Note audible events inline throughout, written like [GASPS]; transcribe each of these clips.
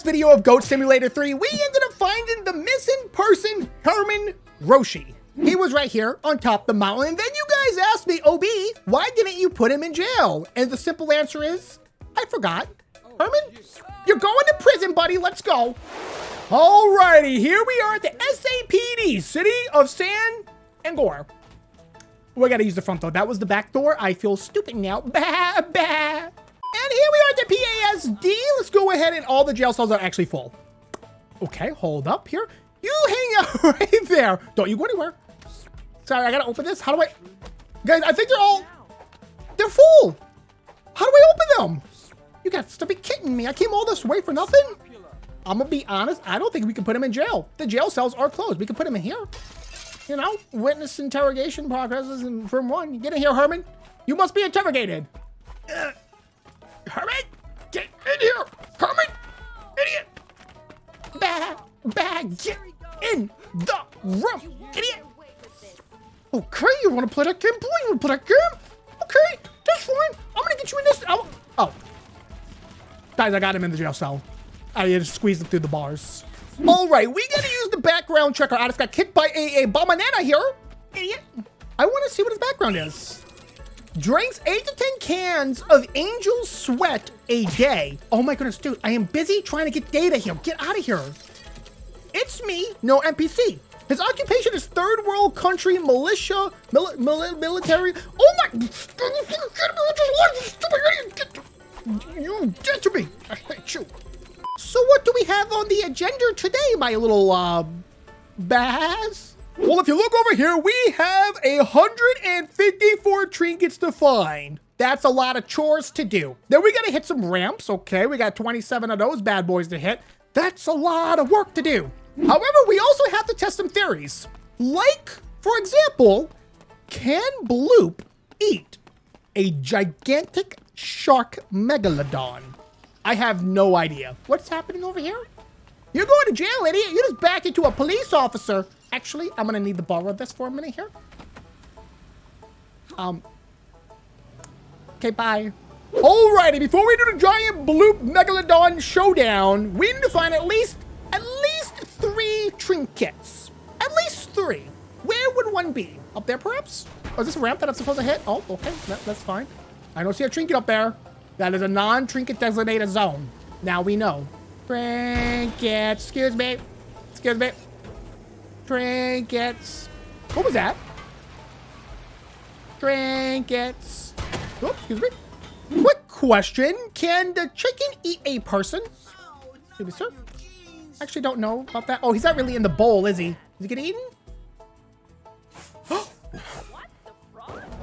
last video of Goat Simulator 3, we ended up finding the missing person, Herman Roshi. He was right here on top of the mountain. And then you guys asked me, OB, why didn't you put him in jail? And the simple answer is, I forgot. Herman, you're going to prison, buddy. Let's go. Alrighty, here we are at the SAPD, City of San Angora. Oh, we gotta use the front door. That was the back door. I feel stupid now. [LAUGHS] Bah, bah. And here we are at the PASD. Let's go ahead and all the jail cells are actually full. Okay, hold up here. You hang out [LAUGHS] right there. Don't you go anywhere. Sorry, I gotta open this. How do I... Guys, I think they're all... They're full. How do I open them? You got to be kidding me. I came all this way for nothing? I'm gonna be honest. I don't think we can put him in jail. The jail cells are closed. We can put him in here. You know, witness interrogation progresses in from one. Get in here, Herman. You must be interrogated. Uh, Herman, get in here. Herman, idiot. Bag, bag, get in the room, idiot. Okay, you want to play that game, boy? You want to play that game? Okay, that's fine. I'm gonna get you in this. Oh, oh. guys, I got him in the jail cell. I just squeezed him through the bars. All right, we gotta use the background checker. I just got kicked by a, a banana here. Idiot. I want to see what his background is. Drinks 8 to 10 cans of angel sweat a day. Oh my goodness, dude. I am busy trying to get data here. Get out of here. It's me, no NPC. His occupation is third world country militia, mili mili military. Oh my! You dead to me! I hate you. So what do we have on the agenda today, my little uh, Baz? Well, if you look over here, we have a 154 trinkets to find. That's a lot of chores to do. Then we gotta hit some ramps. Okay, we got 27 of those bad boys to hit. That's a lot of work to do. However, we also have to test some theories. Like, for example, can Bloop eat a gigantic shark megalodon? I have no idea. What's happening over here? You're going to jail, idiot. You just backed into a police officer. Actually, I'm to need to borrow this for a minute here. Um. Okay, bye. Alrighty, before we do the giant bloop megalodon showdown, we need to find at least, at least three trinkets. At least three. Where would one be? Up there, perhaps? Oh, is this a ramp that I'm supposed to hit? Oh, okay. That, that's fine. I don't see a trinket up there. That is a non-trinket designated zone. Now we know. Trinkets. Excuse me. Excuse me. Trinkets. What was that? Trinkets. Oh, excuse me. Quick question. Can the chicken eat a person? Excuse me, sir. Actually don't know about that. Oh, he's not really in the bowl, is he? Is he getting eaten? [GASPS]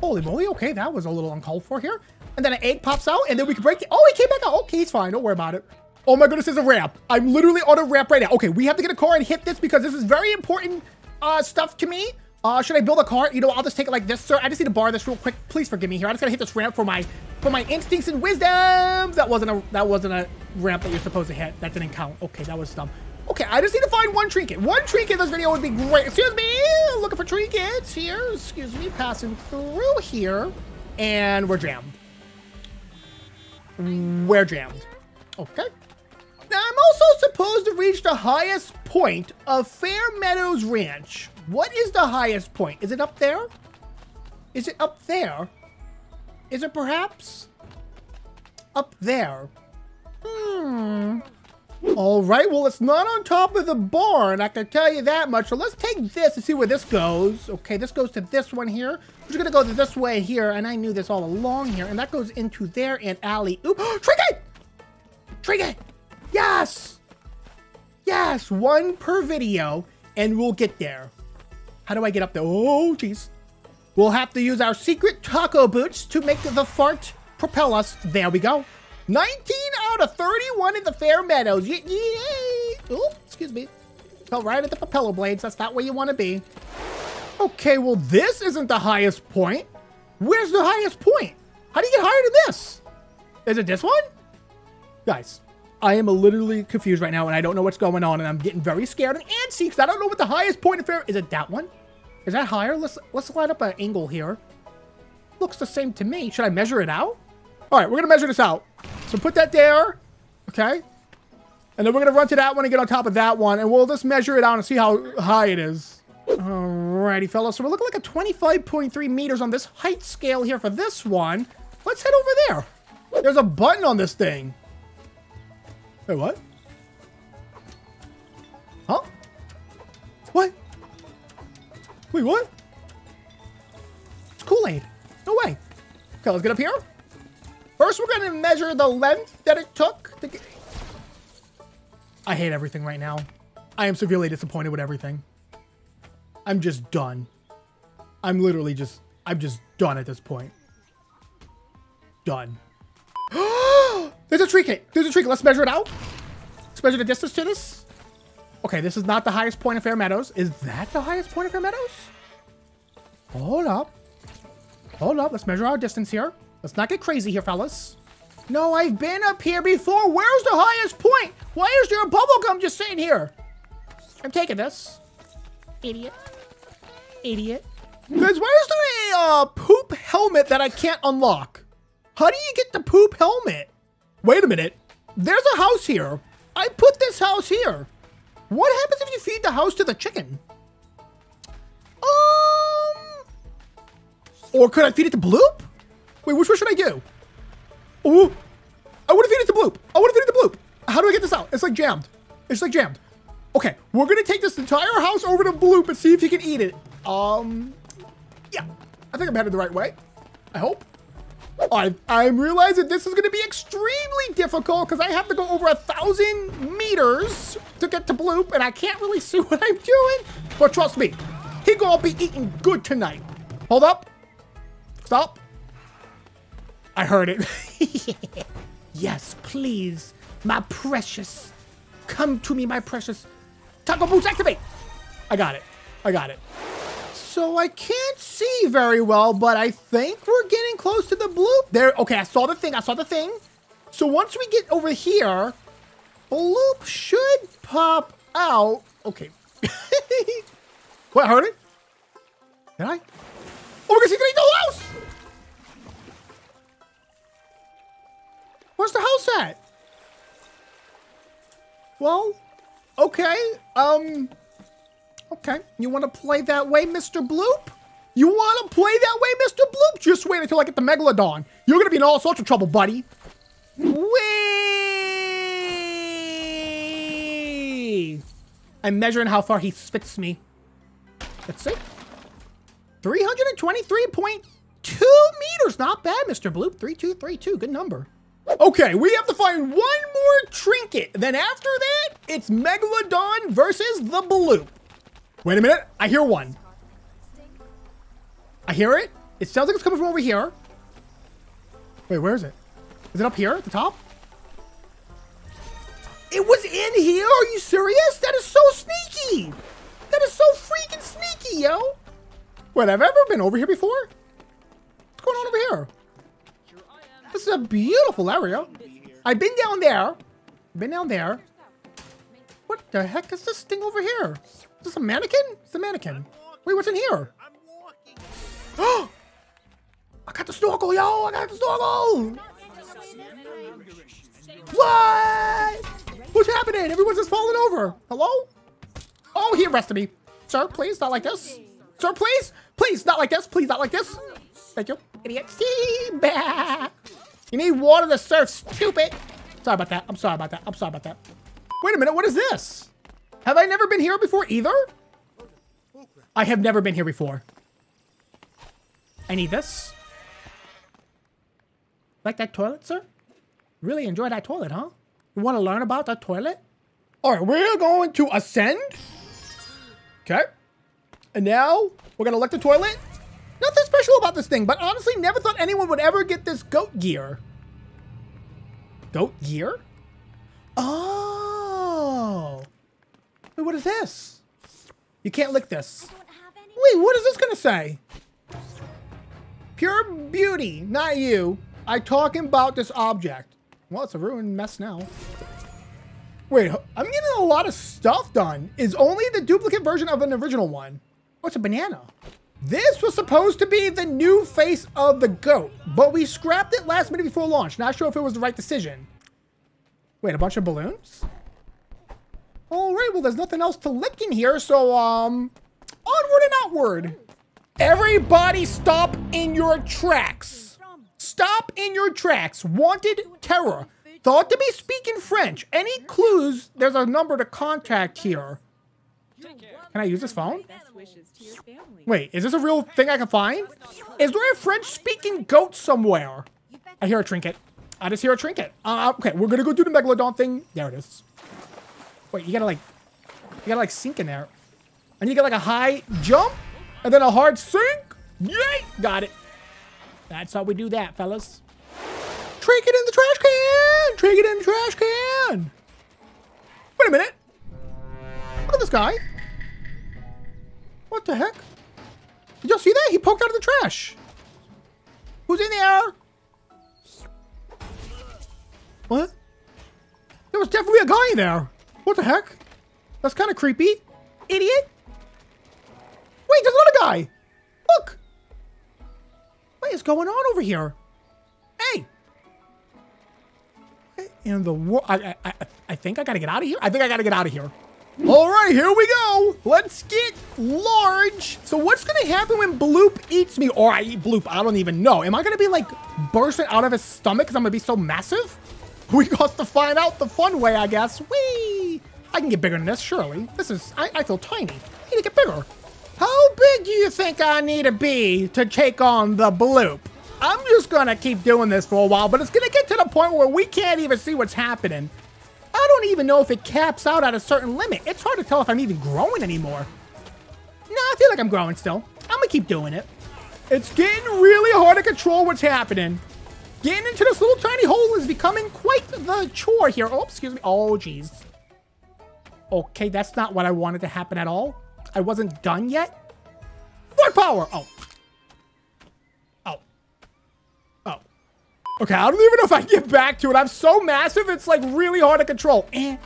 Holy moly. Okay, that was a little uncalled for here. And then an egg pops out, and then we can break it. Oh, he came back out. Okay, he's fine. Don't worry about it. Oh my goodness, there's a ramp. I'm literally on a ramp right now. Okay, we have to get a car and hit this because this is very important uh, stuff to me. Uh, should I build a car? You know, I'll just take it like this, sir. I just need to borrow this real quick. Please forgive me here. I just gotta hit this ramp for my for my instincts and wisdoms. That wasn't a that wasn't a ramp that you're supposed to hit. That didn't count. Okay, that was dumb. Okay, I just need to find one trinket. One trinket in this video would be great. Excuse me, looking for trinkets here. Excuse me, passing through here, and we're jammed. We're jammed. Okay. Now, I'm also supposed to reach the highest point of Fair Meadows Ranch. What is the highest point? Is it up there? Is it up there? Is it perhaps up there? Hmm. All right, well, it's not on top of the barn. I can tell you that much. So let's take this and see where this goes. Okay, this goes to this one here. We're going to go this way here, and I knew this all along here. And that goes into there and alley. Oop, [GASPS] trinket! Trinket! Yes! Yes, one per video, and we'll get there. How do I get up there? Oh, jeez. We'll have to use our secret taco boots to make the fart propel us. There we go. 19 out of 31 in the Fair Meadows. Yay! Oh, excuse me. Fell right at the propeller blades. That's not where you want to be. Okay, well, this isn't the highest point. Where's the highest point? How do you get higher than this? Is it this one? Guys, I am literally confused right now, and I don't know what's going on, and I'm getting very scared and antsy because I don't know what the highest point of fair... Is it that one? Is that higher? Let's, let's line up an angle here. Looks the same to me. Should I measure it out? All right, we're to measure this out. So put that there. Okay. And then we're gonna run to that one and get on top of that one, and we'll just measure it out and see how high it is. Alrighty, fellas. So we're looking like a 25.3 meters on this height scale here for this one. Let's head over there. There's a button on this thing. Wait, what? Huh? What? Wait, what? It's Kool-Aid. No way. Okay, let's get up here. First, we're going to measure the length that it took to get... I hate everything right now. I am severely disappointed with everything. I'm just done. I'm literally just... I'm just done at this point. Done. [GASPS] There's a tree cake. There's a tree cake. Let's measure it out. Let's measure the distance to this. Okay, this is not the highest point of Fair Meadows. Is that the highest point of Fair Meadows? Hold up. Hold up. Let's measure our distance here. Let's not get crazy here, fellas. No, I've been up here before. Where's the highest point? Why is there a bubble gum just sitting here? I'm taking this. Idiot. Idiot. Guys, why is there a uh, poop helmet that I can't unlock? How do you get the poop helmet? Wait a minute. There's a house here. I put this house here. What happens if you feed the house to the chicken? Um... Or could I feed it to Bloop? Wait, which one should I do? Oh, I want to feed it to Bloop. I want to feed it to Bloop. How do I get this out? It's like jammed. It's like jammed. Okay, we're going to take this entire house over to Bloop and see if he can eat it. Um, yeah, I think I'm headed the right way. I hope. I, I'm realizing this is going to be extremely difficult because I have to go over a thousand meters to get to Bloop, and I can't really see [LAUGHS] what I'm doing. But trust me, he gonna be eating good tonight. Hold up. Stop. I heard it. [LAUGHS] yes, please, my precious. Come to me, my precious. Taco boots activate. I got it. I got it. So I can't see very well, but I think we're getting close to the bloop. There, okay, I saw the thing, I saw the thing. So once we get over here, bloop should pop out. Okay. heard it? Did I? Oh my gosh, he's gonna eat the house! Where's the house at? Well, okay, um, Okay. You want to play that way, Mr. Bloop? You want to play that way, Mr. Bloop? Just wait until I get the Megalodon. You're going to be in all sorts of trouble, buddy. Whee! I'm measuring how far he spits me. Let's see. 323.2 meters. Not bad, Mr. Bloop. 3232. Good number. Okay, we have to find one more trinket. Then after that, it's Megalodon versus the Bloop. Wait a minute. I hear one. I hear it. It sounds like it's coming from over here. Wait, where is it? Is it up here at the top? It was in here? Are you serious? That is so sneaky. That is so freaking sneaky, yo. Wait, I've ever been over here before? What's going on over here? This is a beautiful area. I've been down there. Been down there. What the heck is this thing over here? Is this a mannequin? It's a mannequin. Wait, what's in here? Oh! [GASPS] I got the snorkel, yo! I got the snorkel! What? What's happening? Everyone's just falling over. Hello? Oh, he arrested me. Sir, please, not like this. Sir, please, please, not like this. Please, not like this. Thank you. Idiot. You need water to surf, stupid. Sorry about that. I'm sorry about that. I'm sorry about that. Wait a minute. What is this? Have I never been here before either? I have never been here before. I need this. Like that toilet, sir? Really enjoy that toilet, huh? You want to learn about the toilet? All right, we're going to ascend. Okay. And now we're going to lick the toilet. Nothing special about this thing, but honestly, never thought anyone would ever get this goat gear. Goat gear? Oh. Wait, what is this? You can't lick this. Wait, what is this gonna say? Pure beauty, not you. I talking about this object. Well, it's a ruined mess now. Wait, I'm getting a lot of stuff done. Is only the duplicate version of an original one. What's a banana? This was supposed to be the new face of the goat, but we scrapped it last minute before launch. Not sure if it was the right decision. Wait, a bunch of balloons? All right, well, there's nothing else to lick in here, so, um, onward and outward. Everybody stop in your tracks. Stop in your tracks. Wanted terror. Thought to be speaking French. Any clues? There's a number to contact here. Can I use this phone? Wait, is this a real thing I can find? Is there a French-speaking goat somewhere? I hear a trinket. I just hear a trinket. Uh, okay, we're gonna go do the Megalodon thing. There it is. Wait, you gotta like, you gotta like sink in there. And you get like a high jump and then a hard sink. Yay! Got it. That's how we do that, fellas. Trinket in the trash can! Trinket in the trash can! Wait a minute. Look at this guy. What the heck? Did y'all see that? He poked out of the trash. Who's in there? What? There was definitely a guy there. What the heck? That's kind of creepy. Idiot. Wait, there's another guy. Is going on over here? Hey. In the world, I, I, I think I gotta get out of here. I think I gotta get out of here. All right, here we go. Let's get large. So what's gonna happen when Bloop eats me or I eat Bloop? I don't even know. Am I gonna be like bursting out of his stomach because I'm gonna be so massive? [LAUGHS] We got to find out the fun way, I guess. Whee! I can get bigger than this, surely. This is, I, I feel tiny. I need to get bigger. How big do you think I need to be to take on the bloop? I'm just gonna keep doing this for a while, but it's gonna get to the point where we can't even see what's happening. I don't even know if it caps out at a certain limit. It's hard to tell if I'm even growing anymore. No, I feel like I'm growing still. I'm gonna keep doing it. It's getting really hard to control what's happening. Getting into this little tiny hole is becoming quite the chore here. Oh, excuse me. Oh, jeez. Okay, that's not what I wanted to happen at all. I wasn't done yet. More power. Oh. Oh. Oh. Okay, I don't even know if I can get back to it. I'm so massive, it's like really hard to control. Eh.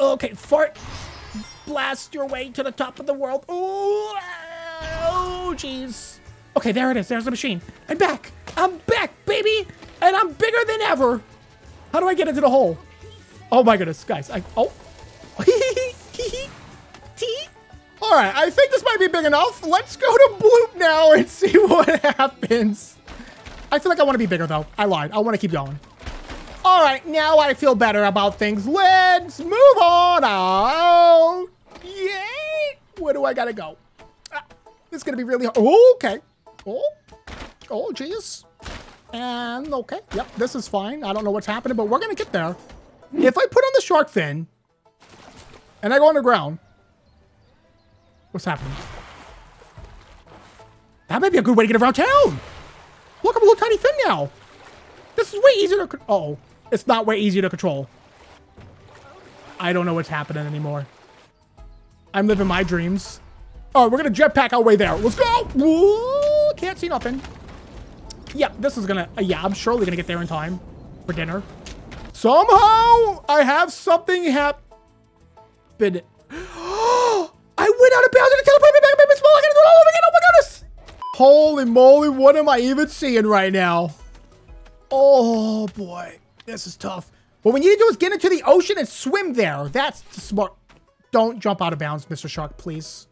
Okay, fart. Blast your way to the top of the world. Oh, oh, jeez. Okay, there it is. There's the machine. I'm back. I'm back, baby. And I'm bigger than ever. How do I get into the hole? Oh my goodness, guys. I, oh. [LAUGHS] All right, I think this might be big enough. Let's go to Bloop now and [LAUGHS] see what happens. I feel like I want to be bigger, though. I lied. I want to keep going. All right, now I feel better about things. Let's move on out. Yay! Where do I got to go? Ah, going to be really hard. Oh, okay. Oh, oh, jeez. And okay, yep, this is fine. I don't know what's happening, but we're gonna get there. If I put on the shark fin and I go underground, what's happening? That might be a good way to get around town. Look, I'm a little tiny fin now. This is way easier to. Uh oh, it's not way easier to control. I don't know what's happening anymore. I'm living my dreams. Oh, we're gonna jetpack our way there. Let's go. Woo, can't see nothing. Yeah, this is gonna, uh, yeah, I'm surely gonna get there in time for dinner. Somehow, I have something happen. [GASPS] [GASPS] [GASPS] Went out of bounds and teleported me back small. I gotta do it all over again. Oh my goodness. Holy moly, what am I even seeing right now? Oh boy, this is tough. What we need to do is get into the ocean and swim there. That's smart. Don't jump out of bounds, Mr. Shark, please.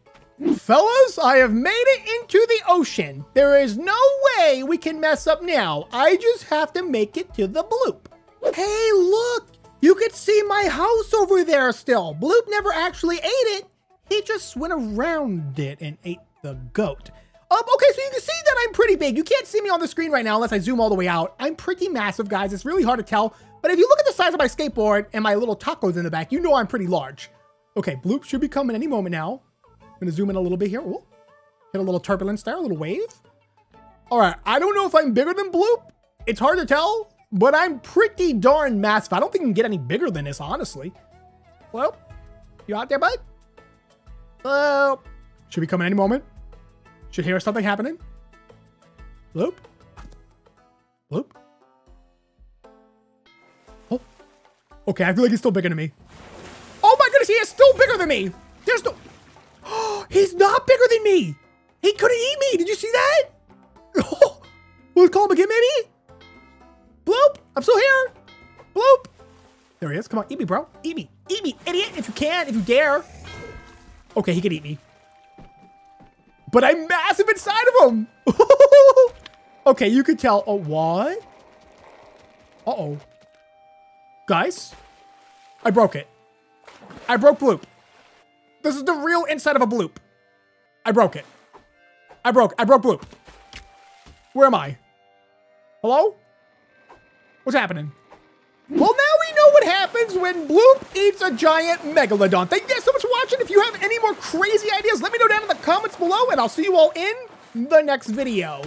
Fellas, I have made it into the ocean. There is no way we can mess up now. I just have to make it to the bloop. Hey, look! You could see my house over there still. Bloop never actually ate it. He just went around it and ate the goat. Um, okay, so you can see that I'm pretty big. You can't see me on the screen right now unless I zoom all the way out. I'm pretty massive, guys. It's really hard to tell. But if you look at the size of my skateboard and my little tacos in the back, you know I'm pretty large. Okay, Bloop should be coming any moment now. I'm gonna zoom in a little bit here. Ooh, hit a little turbulence there, a little wave. All right, I don't know if I'm bigger than Bloop. It's hard to tell, but I'm pretty darn massive. I don't think I can get any bigger than this, honestly. Well, you out there, bud? Hello? Should be coming any moment. Should hear something happening. Bloop. Bloop. Oh. Okay, I feel like he's still bigger than me. Oh my goodness, he is still bigger than me. There's no... Oh, [GASPS] He's not bigger than me. He couldn't eat me. Did you see that? [LAUGHS] Oh, we'll call him again, maybe? Bloop. I'm still here. Bloop. There he is. Come on, eat me, bro. Eat me. Eat me, idiot, if you can, if you dare. Okay, he can eat me. But I'm massive inside of him. [LAUGHS] okay, you could tell. Oh, what? Uh-oh. Guys, I broke it. I broke Bloop. This is the real inside of a Bloop. I broke it. I broke, I broke Bloop. Where am I? Hello? What's happening? Well, now we know what happens when Bloop eats a giant megalodon. Thank you guys so much for watching. If you have any more crazy ideas, let me know down in the comments below, and I'll see you all in the next video.